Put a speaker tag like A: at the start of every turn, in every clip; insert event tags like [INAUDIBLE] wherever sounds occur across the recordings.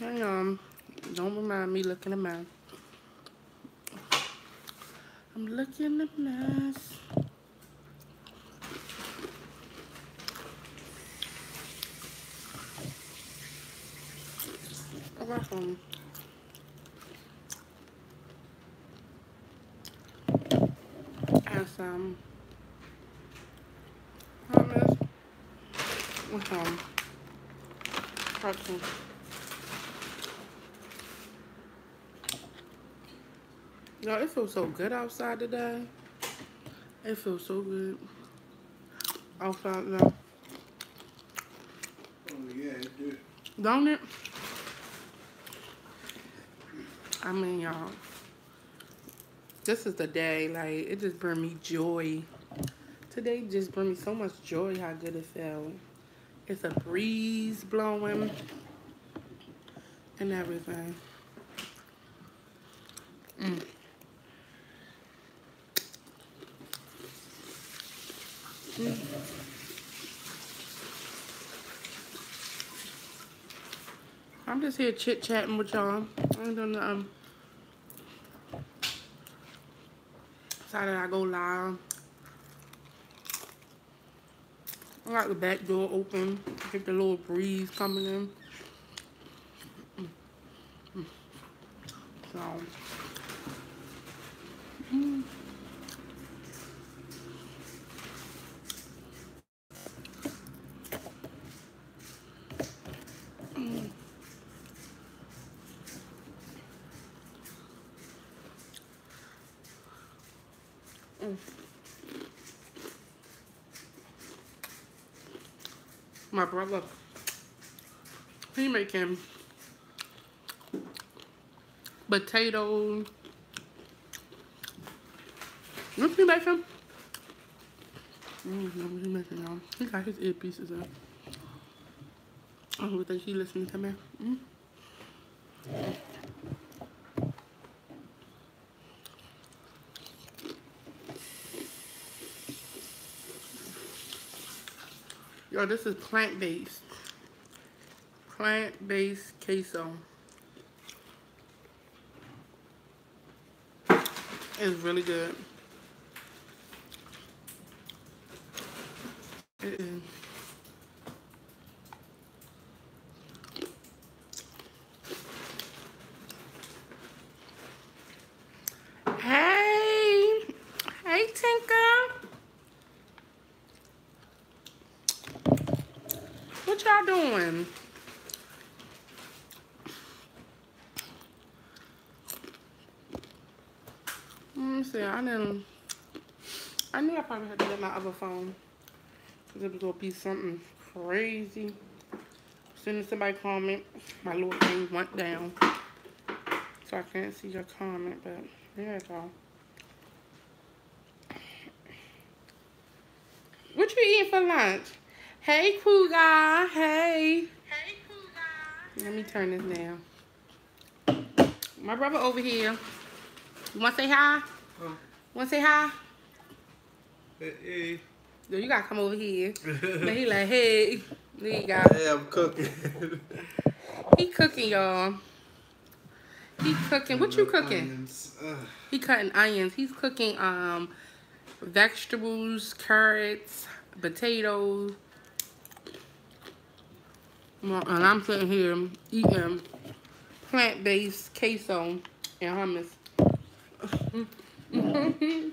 A: Hang on. Um, don't remind me looking a mess. I'm looking a mess. I got some. And. Yo, it feels so good outside today. It feels so good outside now.
B: Oh yeah, it do.
A: Don't it? I mean, y'all, this is the day, like, it just bring me joy. Today just bring me so much joy how good it felt. It's a breeze blowing and everything. Mm. Mm. Here chit chatting with y'all. I ain't doing nothing. Decided I go live. I got the back door open. Get the little breeze coming in. My brother, he making potato. What's he making? What he making, y'all. He got his earpieces in. I don't think he listening to me. Mm. Yo, this is plant-based. Plant-based queso. It's really good. It is. Hey! Hey, Tinker! What y'all doing? Let me see. I didn't. I knew I probably had to get my other phone. Because it was to be something crazy. As soon as somebody comment, my little thing went down. So I can't see your comment, but there you go. What you eating for lunch? Hey, cool guy. Hey.
C: Hey, cool guy.
A: Let me turn this down. My brother over here. You want to say hi?
B: Huh?
A: Want to say hi?
B: Hey,
A: Yo, you got to come over here. [LAUGHS] Then he like, hey. There you go.
B: hey, I'm cooking.
A: He cooking, y'all. He cooking. What you cooking? He cutting onions. He's cooking um vegetables, carrots, potatoes. And I'm sitting here eating plant-based queso and hummus. [LAUGHS]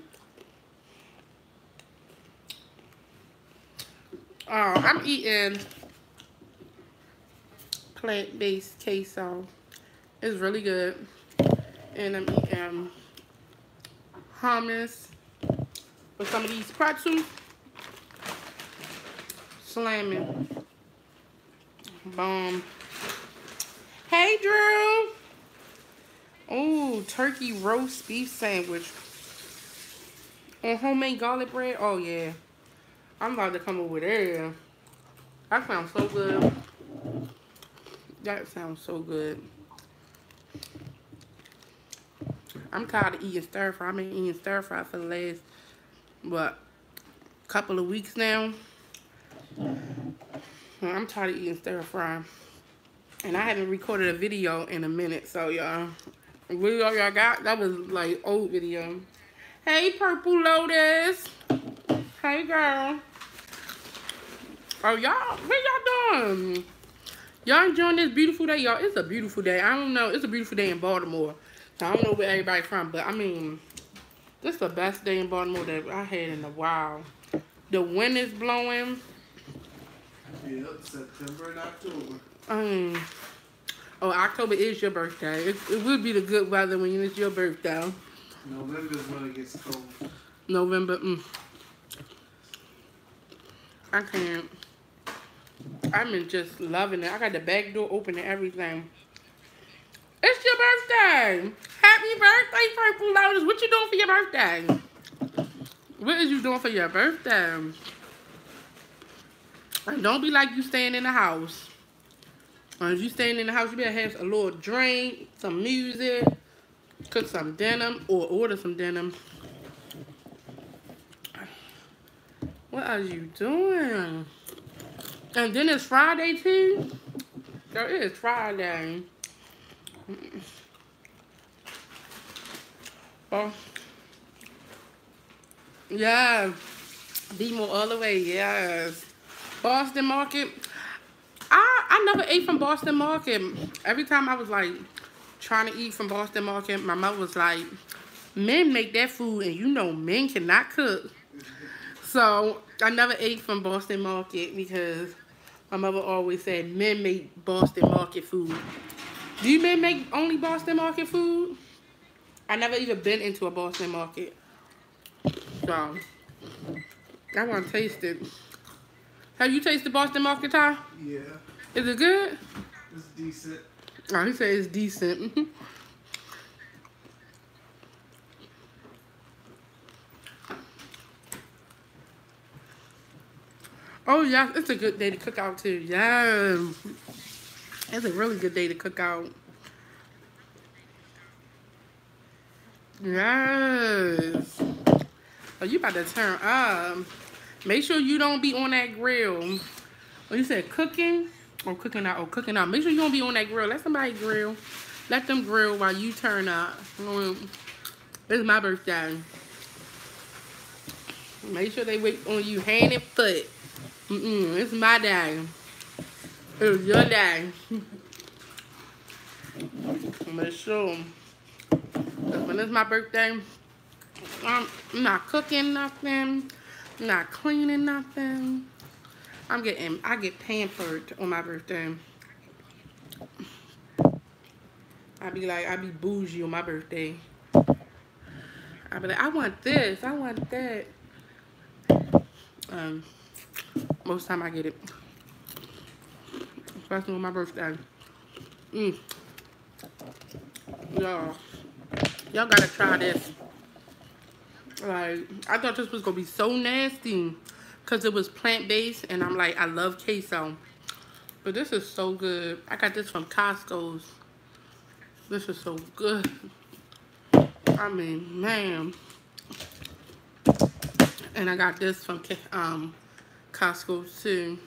A: Oh, I'm eating plant-based queso. It's really good. And I'm eating hummus with some of these pretzels. Slamming. Bomb. Hey, Drew. Oh, turkey roast beef sandwich. And homemade garlic bread. Oh, yeah. I'm about to come over there. That sounds so good. That sounds so good. I'm tired of eating stir fry. I've been eating stir fry for the last, what, couple of weeks now. I'm tired of eating stir fry. And I haven't recorded a video in a minute, so y'all. What y'all got? That was like old video. Hey, Purple Lotus. Hey, girl. Oh, y'all, what y'all doing? Y'all enjoying this beautiful day, y'all? It's a beautiful day. I don't know. It's a beautiful day in Baltimore. So I don't know where everybody's from, but I mean, this is the best day in Baltimore that I had in a while. The wind is blowing.
B: Yep, September and October.
A: Um, oh, October is your birthday. It, it would be the good weather when it's your birthday.
B: November's when it gets cold.
A: November. Mm. I can't. I'm in just loving it. I got the back door open and everything. It's your birthday. Happy birthday, Purple Lotus. What you doing for your birthday? What is you doing for your birthday? And don't be like you staying in the house. Or if you staying in the house, you better have a little drink, some music, cook some denim, or order some denim. What are you doing? And then it's Friday too? Girl, it is Friday. Oh. Yeah. Be more all the way, yes. Boston Market. I I never ate from Boston Market. Every time I was like trying to eat from Boston Market, my mother was like, men make that food and you know men cannot cook. So I never ate from Boston Market because my mother always said men make Boston Market food. Do you men make only Boston Market food? I never even been into a Boston Market. So I want to taste it. Have you tasted Boston Market, Ty?
B: Yeah,
A: Is it good?
B: it's decent.
A: Oh, he said it's decent. [LAUGHS] oh, yeah, it's a good day to cook out, too. Yeah. It's a really good day to cook out. Yes. Oh, you about to turn up. Make sure you don't be on that grill. When you said cooking or cooking out or cooking out, make sure you don't be on that grill. Let somebody grill. Let them grill while you turn up. Mm. It's my birthday. Make sure they wait on you hand and foot. Mm-mm, it's my day. It's your day. [LAUGHS] Make sure. when it's my birthday, I'm not cooking nothing. Not cleaning nothing. I'm getting, I get pampered on my birthday. I be like, I be bougie on my birthday. I be like, I want this, I want that. Um, most time I get it. Especially on my birthday. Mm. Y'all, y'all gotta try this. Like, I thought this was gonna be so nasty because it was plant-based and I'm like, I love queso. But this is so good. I got this from Costco's. This is so good. I mean, man. And I got this from um, Costco too.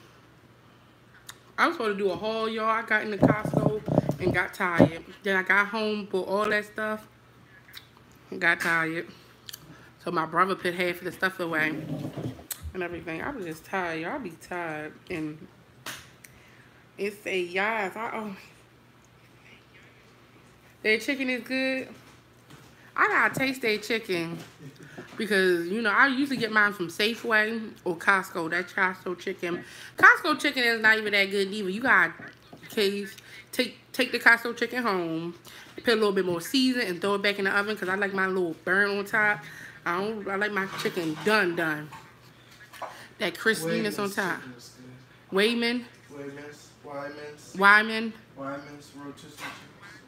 A: I was supposed to do a haul, y'all. I got into Costco and got tired. Then I got home, bought all that stuff, got tired. So my brother put half of the stuff away and everything. I was just tired. Y'all be tired. And it say yes. I oh their chicken is good. I gotta taste their chicken. Because, you know, I usually get mine from Safeway or Costco. That Costco chicken. Costco chicken is not even that good either. You gotta case take take the Costco chicken home, put a little bit more season and throw it back in the oven because I like my little burn on top. I don't I like my chicken done done. That crispiness on top.
B: chicken is good.
A: Wayman,
B: Wegmans, Wyman's,
A: Wyman.
B: Wyman's rotisserie chicken.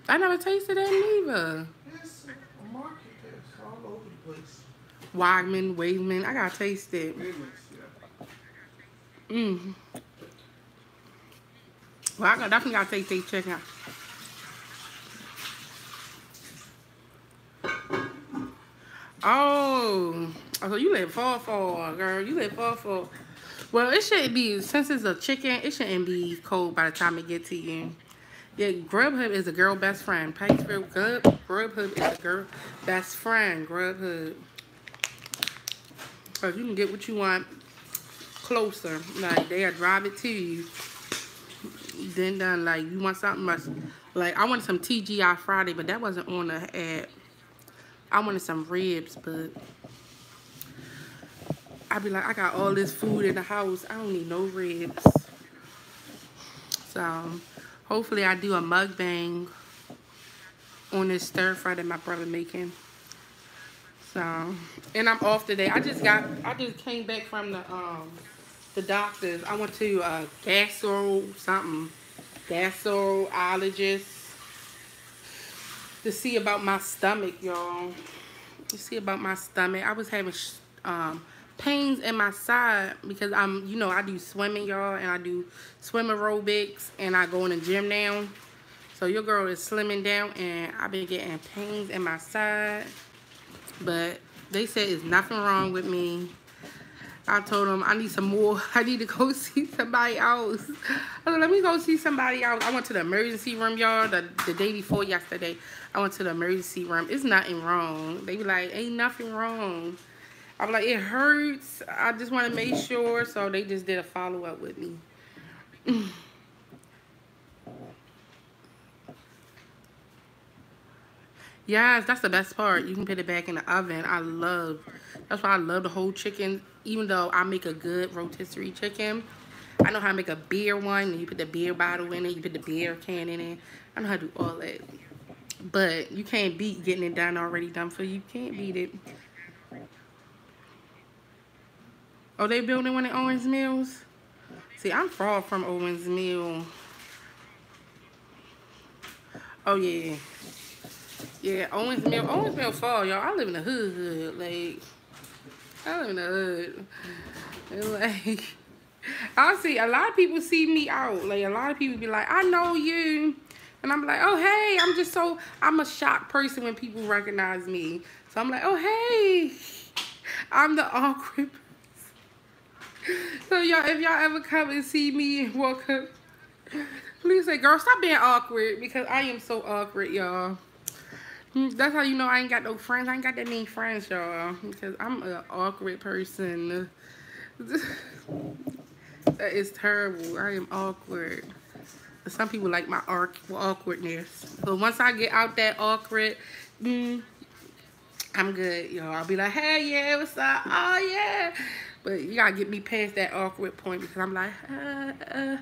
A: I never tasted that neither.
B: Yes, a market there. It's all over the place.
A: Wyman, Wayman. I gotta taste it.
B: Wegmans, yeah.
A: Mm. Well, I got, definitely gotta taste their chicken. Oh, so you let fall fall, girl. You let fall fall. Well, it shouldn't be since it's a chicken. It shouldn't be cold by the time it get to you. Yeah, Grubhub is a girl best friend. Pikesville Grub, Grubhub is a girl best friend. Grubhub. Cause you can get what you want closer. Like they'll drive it to you. Then done like you want something must like I wanted some TGI Friday, but that wasn't on the ad. I wanted some ribs, but I'd be like, I got all this food in the house. I don't need no ribs. So hopefully I do a mukbang on this stir fry that my brother making. So and I'm off today. I just got I just came back from the um the doctors. I went to uh gastro something gastroenterologist to see about my stomach, y'all. To see about my stomach. I was having um pains in my side because I'm, you know, I do swimming, y'all, and I do swim aerobics, and I go in the gym now. So your girl is slimming down, and I've been getting pains in my side. But they said it's nothing wrong with me. I told them I need some more. [LAUGHS] I need to go [LAUGHS] see somebody else. I said, let me go see somebody else. I went to the emergency room, y'all, the, the day before yesterday. I went to the emergency room. It's nothing wrong. They be like, ain't nothing wrong. I'm like, it hurts. I just want to make sure. So they just did a follow-up with me. [LAUGHS] yes, that's the best part. You can put it back in the oven. I love, that's why I love the whole chicken. Even though I make a good rotisserie chicken. I know how to make a beer one. You put the beer bottle in it. You put the beer can in it. I know how to do all that. But you can't beat getting it done already done for you. You can't beat it. Oh, they building one at Owings Mills? See, I'm far from Owings Mill. Oh, yeah. Yeah, Owings Mill. Owings Mill fall, y'all. I live in the hood, hood. Like, I live in the hood. Like, [LAUGHS] I see a lot of people see me out. Like, a lot of people be like, I know you. And I'm like, oh, hey, I'm just so, I'm a shocked person when people recognize me. So I'm like, oh, hey, [LAUGHS] I'm the awkward [LAUGHS] so y'all, if y'all ever come and see me and walk up, please say, girl, stop being awkward because I am so awkward, y'all. Hmm, that's how you know I ain't got no friends. I ain't got that many friends, y'all. Because I'm an awkward person. [LAUGHS] that is terrible. I am awkward. Some people like my awkwardness. But once I get out that awkward, mm, I'm good, y'all. I'll be like, hey, yeah, what's up? Oh, yeah. But you gotta get me past that awkward point because I'm like, uh, uh.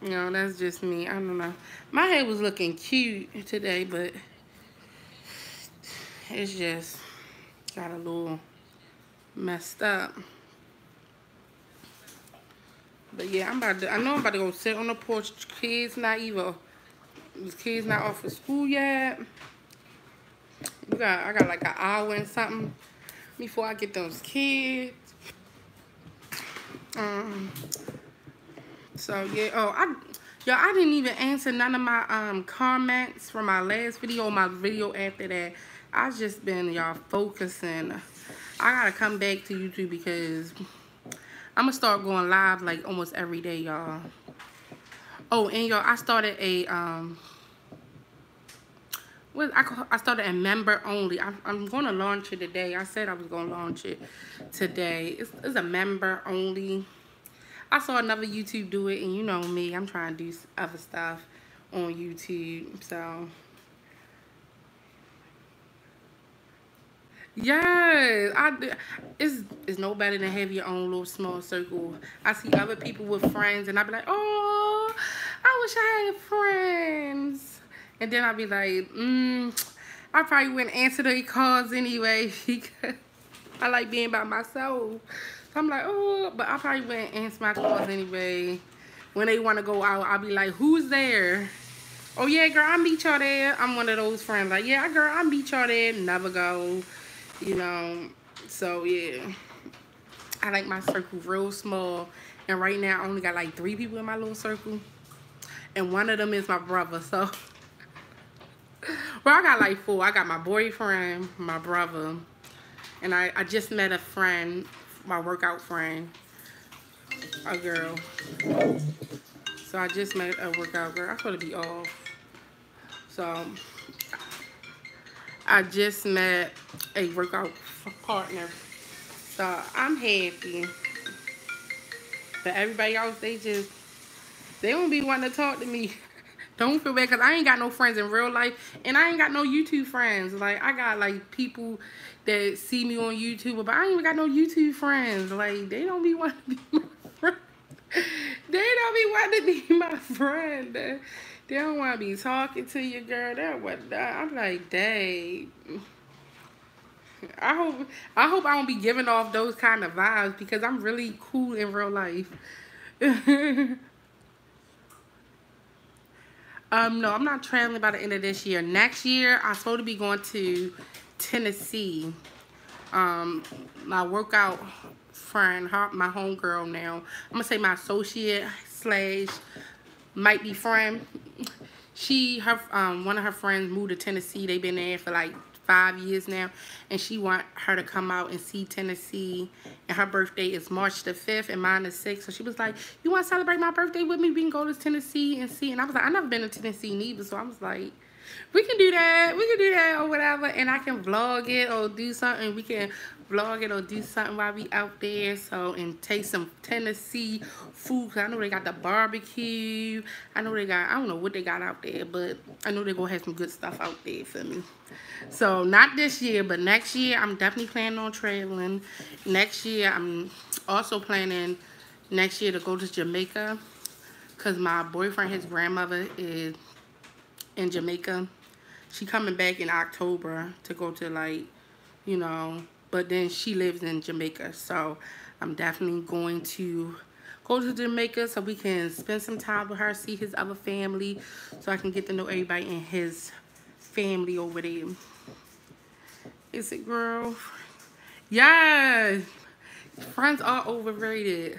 A: No, that's just me. I don't know. My hair was looking cute today, but it's just got a little messed up. But yeah, I'm about to, I know I'm about to go sit on the porch. Kids not even, the kids not off of school yet. We got, I got like an hour and something before I get those kids. Um, so yeah, oh, I, y'all, I didn't even answer none of my um comments from my last video, my video after that. I just been y'all focusing. I gotta come back to YouTube because I'm gonna start going live like almost every day, y'all. Oh, and y'all, I started a um. What I I started a member only. I, I'm gonna launch it today. I said I was gonna launch it today. It's, it's a member only. I saw another YouTube do it, and you know me, I'm trying to do other stuff on YouTube. So Yes, I it's it's no better than have your own little small circle. I see other people with friends, and I be like, oh, I wish I had friends. And then I be like, mm, I probably wouldn't answer their calls anyway [LAUGHS] because I like being by myself. So I'm like, oh, but I probably wouldn't answer my calls anyway. When they want to go out, I'll be like, who's there? Oh, yeah, girl, I'll meet y'all there. I'm one of those friends. Like, yeah, girl, I'll meet y'all there. Never go. You know, so, yeah. I like my circle real small. And right now, I only got like three people in my little circle. And one of them is my brother, so... [LAUGHS] well, I got like four. I got my boyfriend, my brother, and I, I just met a friend, my workout friend, a girl. So I just met a workout girl. I thought to be off. So I just met a workout partner. So I'm happy. But everybody else, they just, they don't be wanting to talk to me. [LAUGHS] Don't feel bad because I ain't got no friends in real life. And I ain't got no YouTube friends. Like, I got, like, people that see me on YouTube. But I ain't even got no YouTube friends. Like, they don't be wanting to be [LAUGHS] my friend. they don't be wanting to be my friend. They don't want to be talking to you, girl. That what I'm like, dang. I hope I hope I don't be giving off those kind of vibes because I'm really cool in real life. [LAUGHS] Um, no, I'm not traveling by the end of this year. Next year, I'm supposed to be going to Tennessee. Um, my workout friend, her, my homegirl now, I'm to say my associate slash might be friend. She, her, um, one of her friends moved to Tennessee. They've been there for like five years now. And she want her to come out and see Tennessee. And her birthday is March the 5th and mine is 6th so she was like you want to celebrate my birthday with me? We can go to Tennessee and see. And I was like I never been to Tennessee neither. So I was like we can do that. We can do that or whatever. And I can vlog it or do something. We can vlog it or do something while we out there. So, and taste some Tennessee food. I know they got the barbecue. I know they got, I don't know what they got out there, but I know they're going to have some good stuff out there for me. So, not this year, but next year, I'm definitely planning on traveling. Next year, I'm also planning next year to go to Jamaica. Because my boyfriend, his grandmother is in Jamaica. She coming back in October to go to like, you know, but then she lives in Jamaica. So I'm definitely going to go to Jamaica so we can spend some time with her, see his other family, so I can get to know everybody in his family over there. Is it, girl? Yes! Friends are overrated.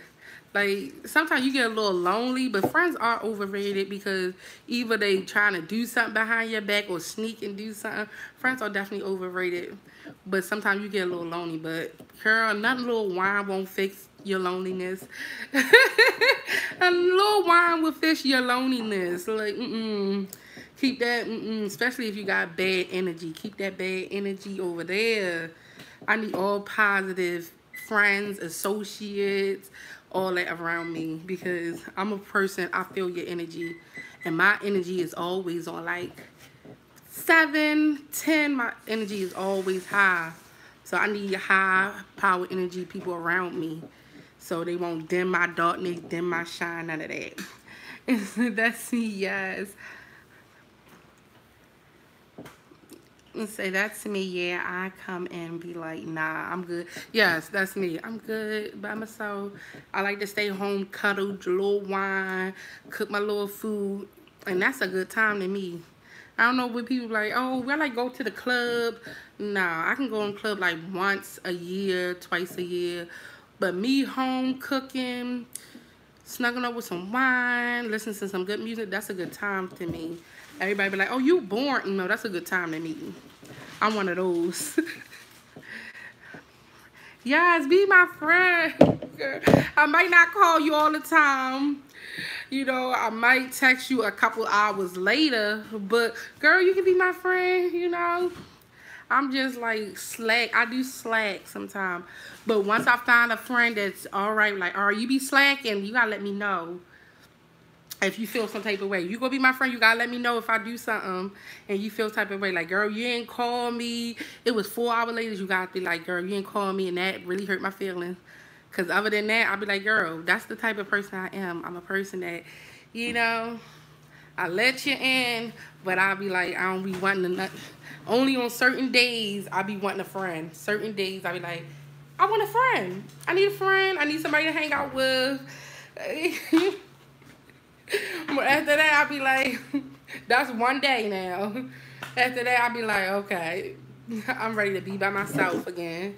A: Like, sometimes you get a little lonely, but friends are overrated because either they trying to do something behind your back or sneak and do something. Friends are definitely overrated. But sometimes you get a little lonely. But, girl, nothing little wine won't fix your loneliness. [LAUGHS] a little wine will fix your loneliness. Like, mm-mm. Keep that, mm-mm. Especially if you got bad energy. Keep that bad energy over there. I need all positive friends, associates, all that around me because I'm a person, I feel your energy. And my energy is always on like 7, 10. My energy is always high. So I need high power energy people around me. So they won't dim my darkness, dim my shine, none of that. [LAUGHS] That's me, yes. And say that's me yeah i come and be like nah i'm good. Yes that's me i'm good by myself. I like to stay home cuddle a little wine cook my little food and that's a good time to me. I don't know what people like oh well i go to the club. Nah i can go in club like once a year twice a year. But me home cooking snuggling up with some wine listening to some good music that's a good time to me Everybody be like, oh, you born. No, that's a good time to meet me. I'm one of those. [LAUGHS] yes, be my friend. I might not call you all the time. You know, I might text you a couple hours later. But, girl, you can be my friend, you know. I'm just like slack. I do slack sometimes. But once I find a friend that's all right, like, all right, you be slacking, you got to let me know if you feel some type of way. You gonna be my friend, you gotta let me know if I do something and you feel type of way. Like, girl, you ain't call me. It was four hours later, you gotta be like, girl, you ain't call me and that really hurt my feelings. Cause other than that, I'll be like, girl, that's the type of person I am. I'm a person that, you know, I let you in, but I'll be like, I don't be wanting to, only on certain days, I'll be wanting a friend. Certain days, I'll be like, I want a friend. I need a friend. I need somebody to hang out with. [LAUGHS] but after that, I'll be like, [LAUGHS] that's one day now. After that, I'll be like, okay, [LAUGHS] I'm ready to be by myself again.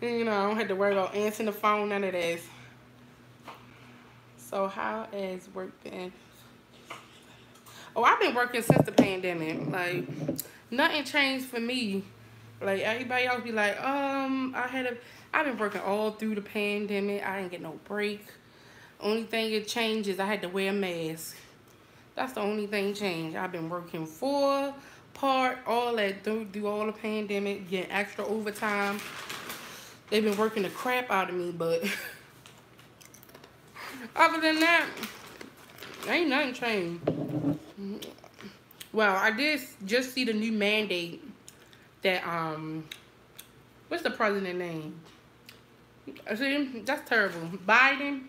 A: You know, I don't have to worry about answering the phone, none of this. So how has work been? Oh, I've been working since the pandemic. Like, nothing changed for me. Like, everybody else be like, um, I had a, I've been working all through the pandemic. I didn't get no break. Only thing it changed is I had to wear a mask. That's the only thing changed. I've been working full part, all that through, through all the pandemic, getting extra overtime. They've been working the crap out of me, but [LAUGHS] other than that, ain't nothing changed. Well, I did just see the new mandate that um, what's the president name? See, that's terrible. Biden.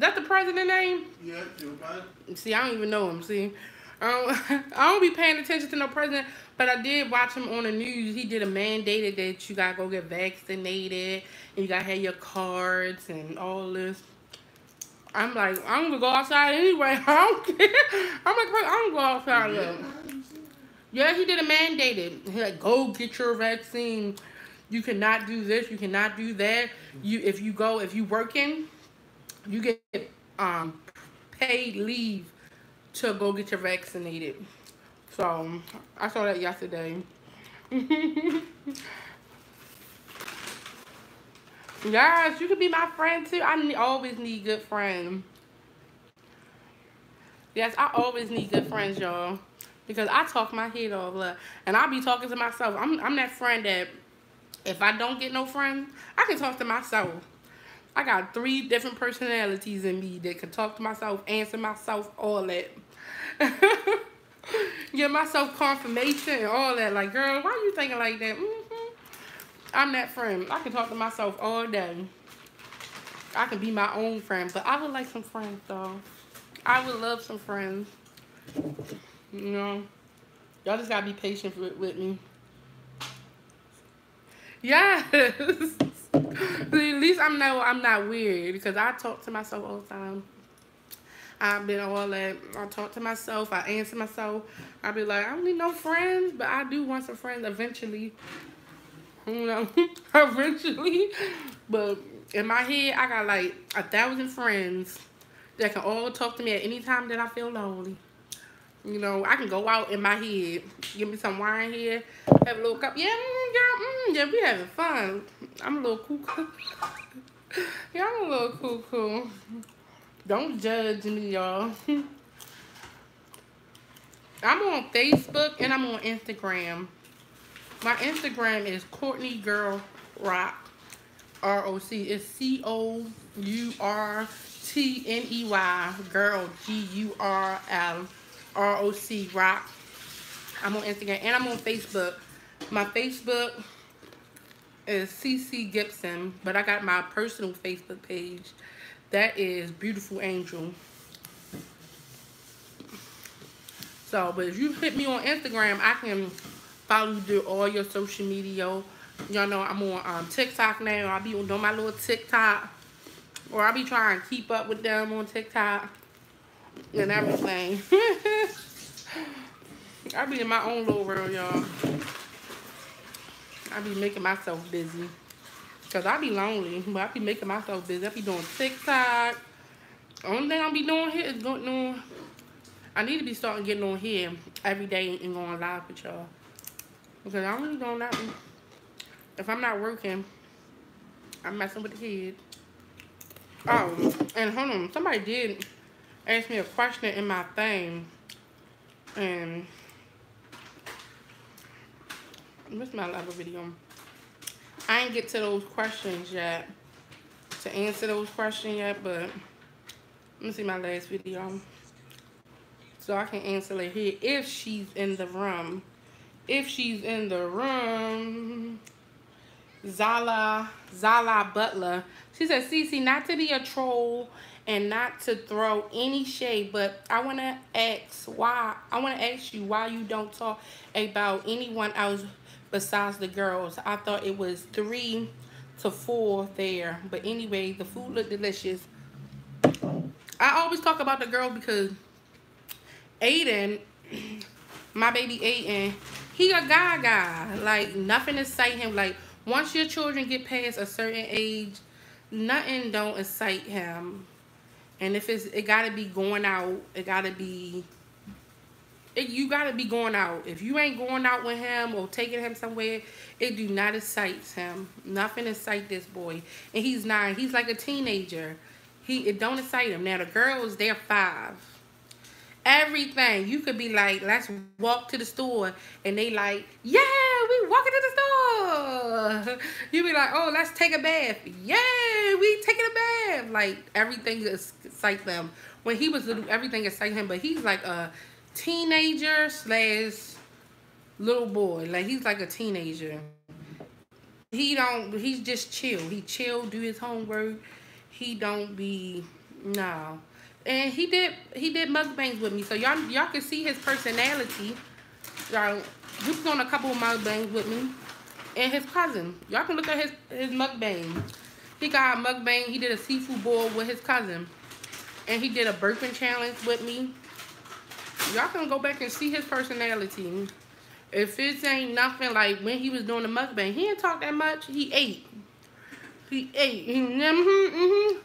A: That the president name?
B: Yeah, Joe Biden.
A: See, I don't even know him. See, um, [LAUGHS] I don't be paying attention to no president, but I did watch him on the news. He did a mandated that you gotta go get vaccinated and you gotta have your cards and all this. I'm like, I'm gonna go outside anyway. [LAUGHS] I don't care. I'm like, I'm gonna go outside. Look. Yeah, he did a mandated. He like, go get your vaccine. You cannot do this. You cannot do that. You if you go if you working, you get um paid leave to go get your vaccinated. So I saw that yesterday. [LAUGHS] yes, you could be my friend too. I always need good friends. Yes, I always need good friends, y'all. Because I talk my head off, look, and I be talking to myself. I'm, I'm that friend that if I don't get no friends, I can talk to myself. I got three different personalities in me that can talk to myself, answer myself, all that. [LAUGHS] Give myself confirmation and all that. Like, girl, why are you thinking like that? Mm -hmm. I'm that friend. I can talk to myself all day. I can be my own friend, but I would like some friends, though. I would love some friends. You know, y'all just gotta be patient with, with me. Yes. [LAUGHS] [LAUGHS] At least I'm not I'm not weird because I talk to myself all the time. I've been all that. I talk to myself. I answer myself. I be like, I don't need no friends, but I do want some friends eventually. You know, [LAUGHS] eventually. But in my head, I got like a thousand friends that can all talk to me at any time that I feel lonely. You know, I can go out in my head, give me some wine here, have a little cup. Yeah, mm, yeah, mm, yeah, we having fun. I'm a little cuckoo. [LAUGHS] yeah, I'm a little cuckoo. Don't judge me, y'all. [LAUGHS] I'm on Facebook and I'm on Instagram. My Instagram is Courtney Girl Rock. R-O-C. It's C-O-U-R-T-N-E-Y. Girl, G-U-R-L. R-O-C, Rock. I'm on Instagram and I'm on Facebook. My Facebook is CC Gibson, but I got my personal Facebook page. That is Beautiful Angel. So, but if you hit me on Instagram, I can follow you through all your social media. Y'all know I'm on um, TikTok now. I'll be doing my little TikTok. Or I'll be trying to keep up with them on TikTok and everything. [LAUGHS] I be in my own little world, y'all. I be making myself busy. Because I be lonely, but I be making myself busy. I be doing TikTok. Only thing I be doing here is going on. I need to be starting getting on here every day and going live with y'all. Because I'm really doing that. If I'm not working, I'm messing with the kids. Oh, and hold on. Somebody did ask me a question in my thing. And what's my other video? I ain't get to those questions yet. To answer those questions yet, but let me see my last video. So I can answer it here if she's in the room. If she's in the room. Zala, Zala Butler. She said, Cece, not to be a troll and not to throw any shade, but I want to ask why, I want to ask you why you don't talk about anyone else besides the girls. I thought it was three to four there. But anyway, the food looked delicious. I always talk about the girls because Aiden, my baby Aiden, he a guy guy. Like, nothing excite him. Like, once your children get past a certain age, nothing don't excite him. And if it's, it gotta be going out, it gotta be, you gotta be going out. If you ain't going out with him or taking him somewhere, it do not excite him. Nothing excite this boy. And he's nine. He's like a teenager. He it don't excite him. Now the girls, they're five. Everything you could be like, let's walk to the store, and they like, yeah, we walking to the store. [LAUGHS] You be like, oh, let's take a bath. Yeah, we taking a bath. Like everything excite them. When he was little, everything excite him, but he's like a teenager slash little boy. Like he's like a teenager. He don't. He's just chill. He chill, do his homework. He don't be no. And he did he did mukbangs with me, so y'all y'all can see his personality. Y'all, he was on a couple of mukbangs with me, and his cousin. Y'all can look at his his mukbang. He got a mukbang. He did a seafood boil with his cousin, and he did a burping challenge with me. Y'all can go back and see his personality. If it ain't nothing like when he was doing the mukbang, he didn't talk that much. He ate. He ate. Mm-hmm, mm-hmm.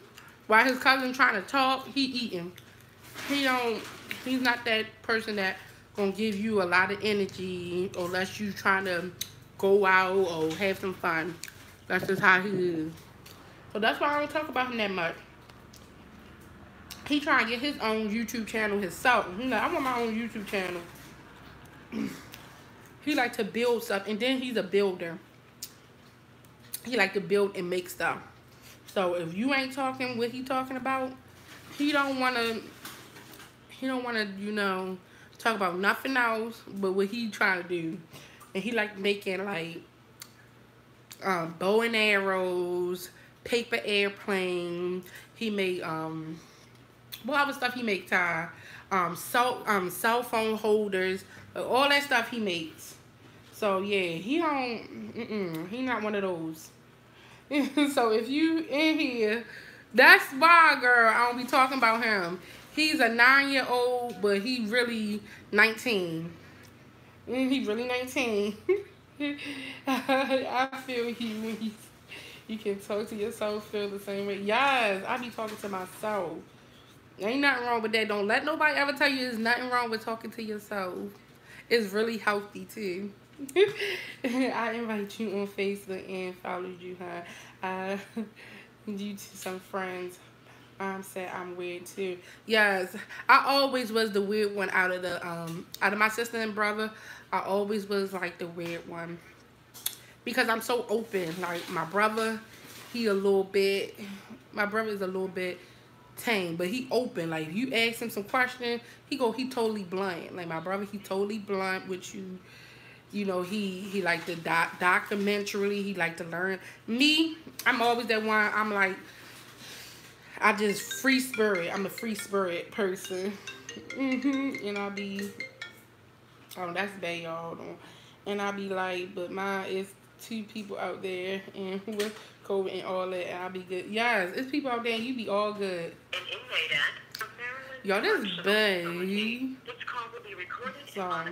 A: While his cousin trying to talk, he eating. He don't. He's not that person that gonna give you a lot of energy unless you trying to go out or have some fun. That's just how he is. So that's why I don't talk about him that much. He trying to get his own YouTube channel himself. He like, I want my own YouTube channel. [CLEARS THROAT] he like to build stuff, and then he's a builder. He like to build and make stuff. So if you ain't talking what he talking about, he don't want to. He don't want to, you know, talk about nothing else but what he trying to do, and he like making like um, bow and arrows, paper airplane. He made um what other stuff he make Ty? Um cell um cell phone holders, all that stuff he makes. So yeah, he don't mm -mm, he not one of those. [LAUGHS] so if you in here, that's why girl, I don't be talking about him. He's a nine year old, but he really 19. He really 19. [LAUGHS] I feel when you, you can talk to yourself, feel the same way. Yes, I be talking to myself. Ain't nothing wrong with that. Don't let nobody ever tell you there's nothing wrong with talking to yourself. It's really healthy too. [LAUGHS] I invite you on Facebook and followed you, huh? Uh, [LAUGHS] you to some friends. Um, said I'm weird too. Yes, I always was the weird one out of the um out of my sister and brother. I always was like the weird one because I'm so open. Like my brother, he a little bit. My brother is a little bit tame, but he open. Like you ask him some question, he go he totally blunt. Like my brother, he totally blunt with you. You know, he he like to doc documentary. He like to learn. Me, I'm always that one. I'm like, I just free spirit. I'm a free spirit person. Mm hmm And I'll be, oh, that's bad, y'all. And I'll be like, but mine is two people out there and [LAUGHS] with COVID and all that, and I'll be good. Yes, it's people out there and you be all good. Y'all, this is bad. Sorry.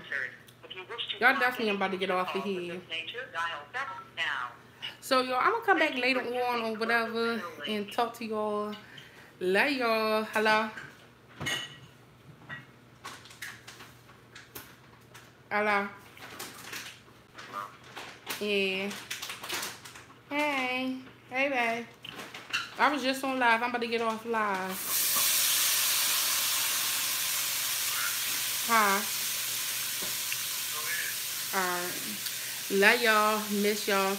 A: Y'all definitely about to get off of here. So, y'all, I'm going to come back later on or whatever and talk to y'all. Love y'all. Hello. Hello. Yeah. Hey. Hey, babe. I was just on live. I'm about to get off live. Huh? Alright. Love y'all. Miss y'all.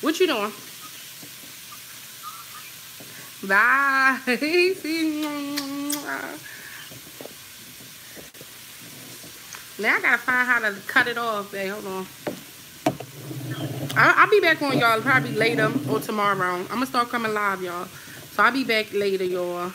A: What you doing? Bye. [LAUGHS] now I gotta find how to cut it off, babe. Hold on. I'll, I'll be back on y'all probably later or tomorrow. I'm gonna start coming live, y'all. So I'll be back later, y'all.